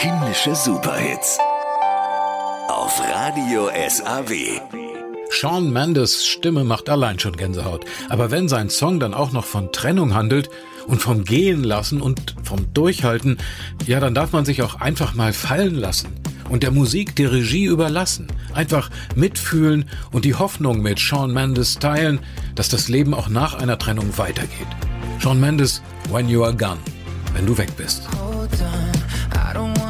Himmlische Superhits. Auf Radio SAW. Shawn Mendes Stimme macht allein schon Gänsehaut. Aber wenn sein Song dann auch noch von Trennung handelt und vom Gehen lassen und vom Durchhalten, ja, dann darf man sich auch einfach mal fallen lassen und der Musik die Regie überlassen. Einfach mitfühlen und die Hoffnung mit Shawn Mendes teilen, dass das Leben auch nach einer Trennung weitergeht. Shawn Mendes, When You Are Gone, wenn du weg bist.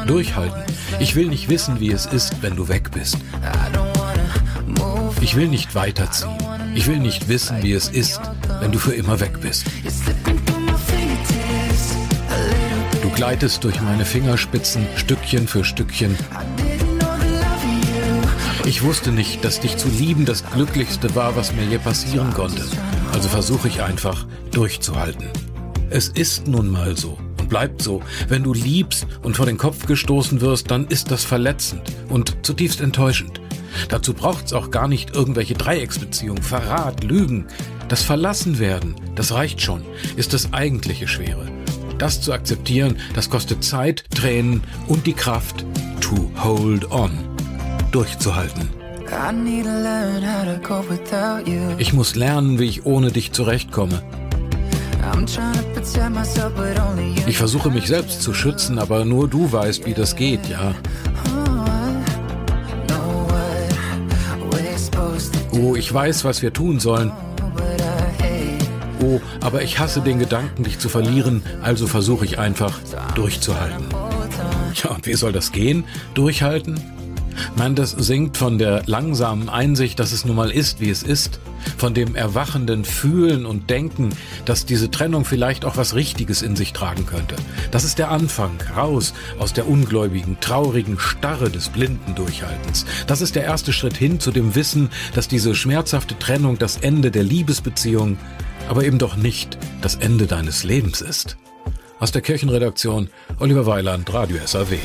Durchhalten. Ich will nicht wissen, wie es ist, wenn du weg bist. Ich will nicht weiterziehen. Ich will nicht wissen, wie es ist, wenn du für immer weg bist. Du gleitest durch meine Fingerspitzen Stückchen für Stückchen. Ich wusste nicht, dass dich zu lieben das Glücklichste war, was mir je passieren konnte. Also versuche ich einfach durchzuhalten. Es ist nun mal so bleibt so. Wenn du liebst und vor den Kopf gestoßen wirst, dann ist das verletzend und zutiefst enttäuschend. Dazu braucht's auch gar nicht irgendwelche Dreiecksbeziehungen, Verrat, Lügen. Das Verlassenwerden, das reicht schon, ist das eigentliche Schwere. Das zu akzeptieren, das kostet Zeit, Tränen und die Kraft, to hold on, durchzuhalten. Ich muss lernen, wie ich ohne dich zurechtkomme. Ich versuche mich selbst zu schützen, aber nur du weißt, wie das geht, ja. Oh, ich weiß, was wir tun sollen. Oh, aber ich hasse den Gedanken, dich zu verlieren, also versuche ich einfach durchzuhalten. Ja, und wie soll das gehen? Durchhalten? Mendes singt von der langsamen Einsicht, dass es nun mal ist, wie es ist, von dem erwachenden Fühlen und Denken, dass diese Trennung vielleicht auch was Richtiges in sich tragen könnte. Das ist der Anfang, raus aus der ungläubigen, traurigen Starre des blinden Durchhaltens. Das ist der erste Schritt hin zu dem Wissen, dass diese schmerzhafte Trennung das Ende der Liebesbeziehung, aber eben doch nicht das Ende deines Lebens ist. Aus der Kirchenredaktion Oliver Weiland, Radio SAW.